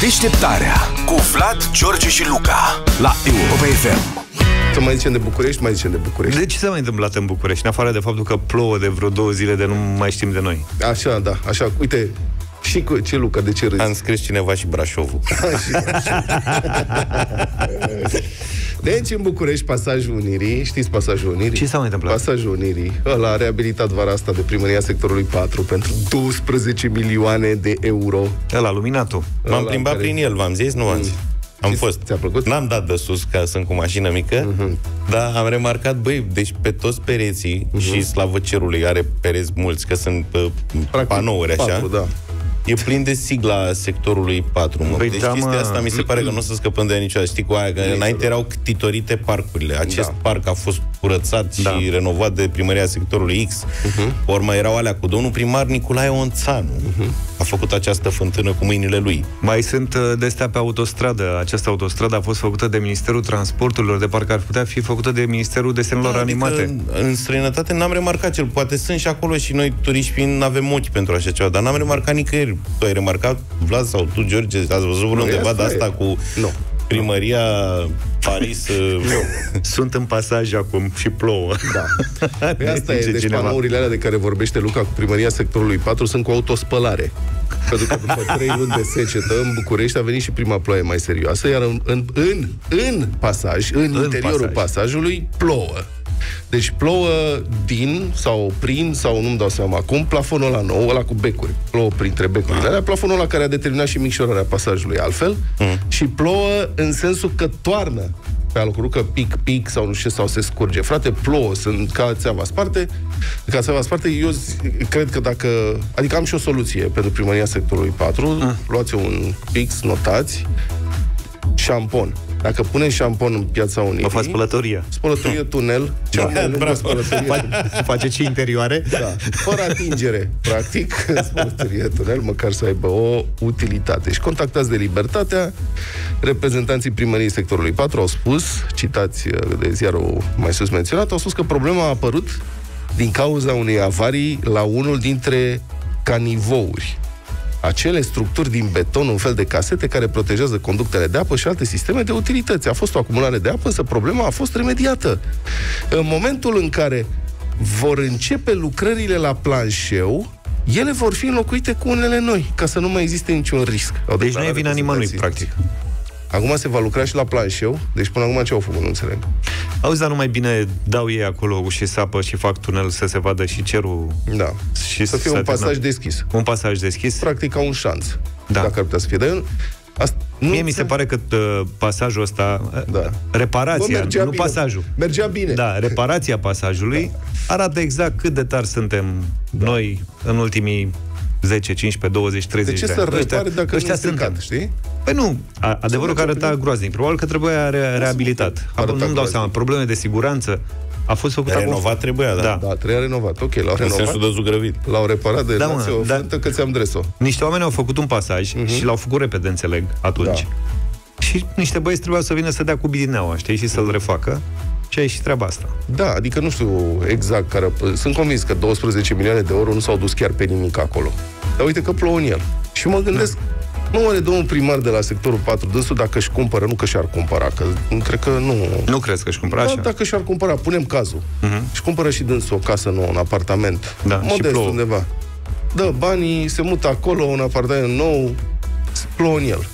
Deșteptarea cu Vlad, George și Luca la Europa FM. Să mai zicem de București, mai zicem de București. De ce s-a mai întâmplat în București? În afară de faptul că plouă de vreo două zile de nu mai știm de noi. Așa, da, așa. Uite, și cu ce Luca, de ce râzi? Am scris cineva și Brașovul. Deci în București, pasajul Unirii, știți pasajul Unirii? Ce s-a mai întâmplat? Pasajul Unirii, ăla a reabilitat vara asta de primăria sectorului 4 pentru 12 milioane de euro. Ăla, luminatul. M-am Ăla plimbat care- prin el, v-am zis, nu v-am zis. Am Și fost. ți-a plăcut? N-am dat de sus, ca sunt cu mașină mică, dar am remarcat, băi, deci pe toți pereții, și slavă cerului, are pereți mulți, că sunt uh, Practic, panouri așa, patru, da. E plin de sigla sectorului 4. Mă. Păi deci da, chestia mă. asta mi se pare că nu o să scăpăm de ea niciodată. Știi cu aia, că înainte erau ctitorite parcurile. Acest Da. parc a fost curățat Da. și renovat de primăria sectorului X. Uh-huh. Urma erau alea cu domnul primar Nicolae Onțanu. Uh-huh. A făcut această fântână cu mâinile lui. Mai sunt uh, de astea pe autostradă. Această autostradă a fost făcută de Ministerul Transporturilor, de parcă ar putea fi făcută de Ministerul Desenelor Animate. Adică, în străinătate n-am remarcat cel. Poate sunt și acolo și noi, turiști fiind, avem ochi pentru așa ceva, dar n-am remarcat nicăieri. Tu ai remarcat, Vlad sau tu, George, ați văzut vreun undeva asta de asta e. cu Nu. primăria Paris? uh, Sunt în pasaj acum și plouă. Da. Păi asta e, Zice deci cineva. panourile alea de care vorbește Luca cu primăria sectorului 4 sunt cu autospălare. Pentru că după trei luni de secetă în București a venit și prima ploaie mai serioasă, iar în, în, în, în pasaj, în, în interiorul pasaj. pasajului, plouă. Deci plouă din sau prin sau nu-mi dau seama acum, plafonul ăla nou, ăla cu becuri. Plouă printre becurile alea, plafonul ăla care a determinat și micșorarea pasajului altfel și plouă în sensul că toarnă pe alocuri, că pic, pic sau nu știu ce, sau se scurge. Frate, plouă, sunt ca țeava sparte. Ca țeava sparte, eu zi- cred că dacă... Adică am și o soluție pentru primăria sectorului 4. Ah. Luați un pix, notați, șampon. Dacă puneți șampon în piața Unirii... Vă fac spălătoria. Spălătorie tunel, cea mai lungă bravo. spălătorie Faceți și interioare? da, fără atingere, practic, spălătorie tunel, măcar să aibă o utilitate. Și contactați de Libertatea, reprezentanții primăriei sectorului 4 au spus, citați uh, de ziarul mai sus menționat, au spus că problema a apărut din cauza unei avarii la unul dintre canivouri. Acele structuri din beton, un fel de casete care protejează conductele de apă și alte sisteme de utilități. A fost o acumulare de apă, însă problema a fost remediată. În momentul în care vor începe lucrările la planșeu, ele vor fi înlocuite cu unele noi, ca să nu mai existe niciun risc. Au Deci nu declarat e vina nimănui, reprezentanții. practic. Acum se va lucra și la planșeu, deci până acum ce au făcut, nu înțeleg. Auzi, dar nu mai bine dau ei acolo și sapă și fac tunel să se vadă și cerul Da. și Să fie s-a un pasaj terminat. deschis. Un pasaj deschis? Practic ca un șanț. Da. Dacă ar putea să fie. Dar eu, asta, nu Mie mi se pare că uh, pasajul ăsta, Da. uh, Bă, reparația, mergea nu bine. pasajul. Mergea bine. Da, reparația pasajului arată exact cât de tari suntem noi în ultimii 10, 15, 20, 30 De ce de să ani. repare dacă nu e stricat, suntem. știi? Păi nu, a, adevărul că arăta groaznic. Probabil că trebuia re- reabilitat. Acum Arăta nu-mi dau groaznic. seama. Probleme de siguranță a fost făcut acum- Renovat trebuia, da. Da. Da, trebuia renovat. Ok, l-au În renovat. sensul de zugrăvit. L-au reparat de Da, da, mă, o da. frântă că ți-am dres-o. Niște oameni au făcut un pasaj uh-huh. și l-au făcut repede, înțeleg, atunci. Da. Și niște băieți trebuiau să vină să dea cu bidineaua, știi, și să-l refacă. Și a ieșit treaba asta. Da, adică nu știu exact care... Sunt convins că 12 milioane de euro nu s-au dus chiar pe nimic acolo. Dar uite că plouă în el. Și mă gândesc, Da. Nu are domnul primar de la sectorul 4 dânsul dacă își cumpără, nu că și-ar cumpăra, că cred că nu... Nu crezi că își cumpăra Da, așa? dacă și-ar cumpăra, punem cazul. Uh-huh. Și cumpără și dânsul o casă nouă, un apartament. Da, și modest plouă. undeva. Dă banii, se mută acolo, un apartament nou, plouă în el.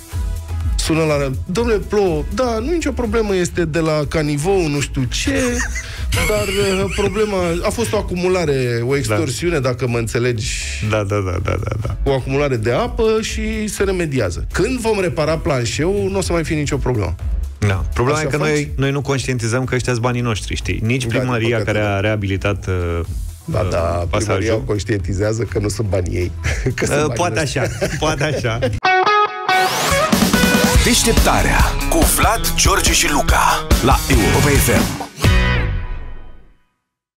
Sună la... Domnule, plouă. Da, nu e nicio problemă, este de la canivou, nu știu ce, dar uh, problema... A fost o acumulare, o extorsiune, da. dacă mă înțelegi, Da, da, da, da, da, da. o acumulare de apă și se remediază. Când vom repara planșeu, nu o să mai fie nicio problemă. Da. Problema Așa e că faci? noi, noi nu conștientizăm că ăștia sunt banii noștri, știi? Nici Da, din primăria păcate, care da. a reabilitat uh, Da, uh, da, primăria pasajul. conștientizează că nu sunt banii ei. Că sunt Uh, banii poate noștri. așa, poate așa. Deșteptarea cu Vlad, George și Luca la Europa FM.